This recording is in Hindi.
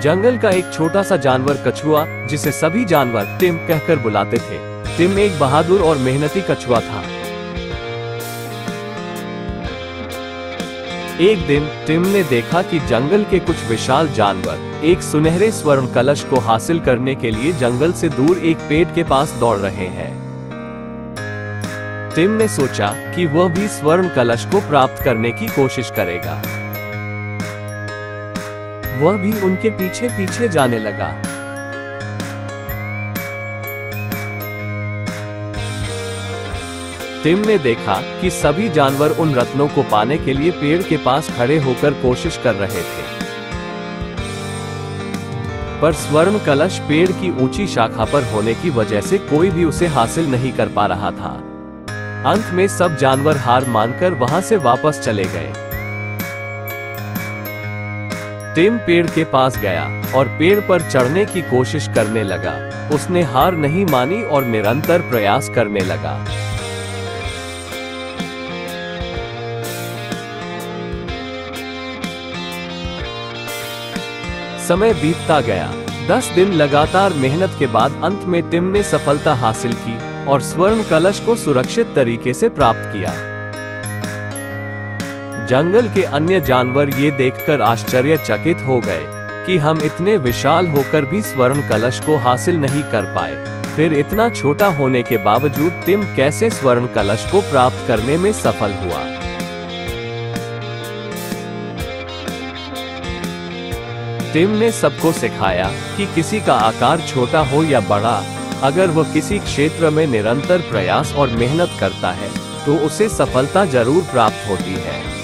जंगल का एक छोटा सा जानवर कछुआ, जिसे सभी जानवर टिम कहकर बुलाते थे। टिम एक बहादुर और मेहनती कछुआ था। एक दिन, टिम ने देखा कि जंगल के कुछ विशाल जानवर, एक सुनहरे स्वर्ण कलश को हासिल करने के लिए जंगल से दूर एक पेड़ के पास दौड़ रहे हैं। टिम ने सोचा कि वह भी स्वर्ण कलश को प्राप्त करने की कोशिश करेगा। वह भी उनके पीछे पीछे जाने लगा। टिम ने देखा कि सभी जानवर उन रत्नों को पाने के लिए पेड़ के पास खड़े होकर कोशिश कर रहे थे। पर स्वर्ण कलश पेड़ की ऊँची शाखा पर होने की वजह से कोई भी उसे हासिल नहीं कर पा रहा था। अंत में सब जानवर हार मानकर वहाँ से वापस चले गए। टिम पेड़ के पास गया और पेड़ पर चढ़ने की कोशिश करने लगा। उसने हार नहीं मानी और निरंतर प्रयास करने लगा। समय बीतता गया। दस दिन लगातार मेहनत के बाद अंत में टिम ने सफलता हासिल की और स्वर्ण कलश को सुरक्षित तरीके से प्राप्त किया। जंगल के अन्य जानवर ये देखकर आश्चर्यचकित हो गए कि हम इतने विशाल होकर भी स्वर्ण कलश को हासिल नहीं कर पाए। फिर इतना छोटा होने के बावजूद टिम कैसे स्वर्ण कलश को प्राप्त करने में सफल हुआ? टिम ने सबको सिखाया कि किसी का आकार छोटा हो या बड़ा, अगर वह किसी क्षेत्र में निरंतर प्रयास और मेहनत करता है तो उसे सफलता ज़रूर प्राप्त होती है।